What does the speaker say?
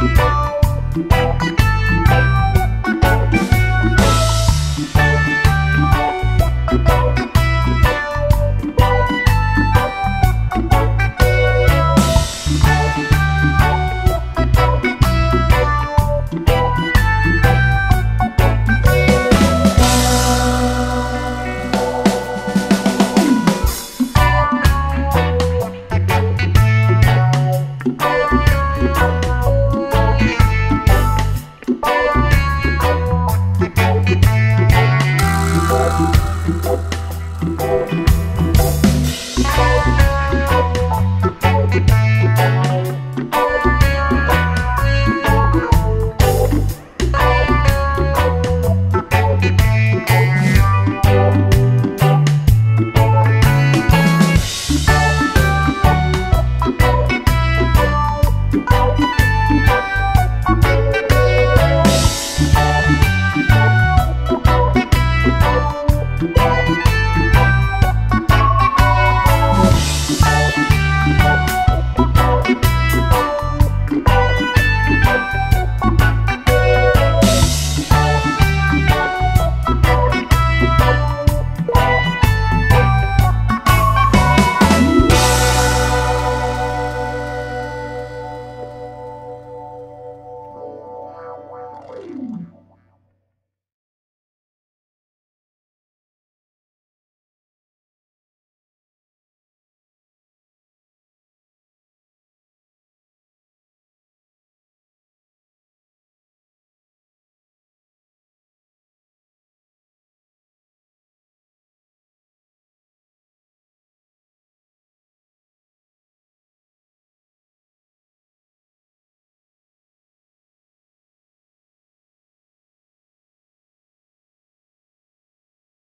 Música Música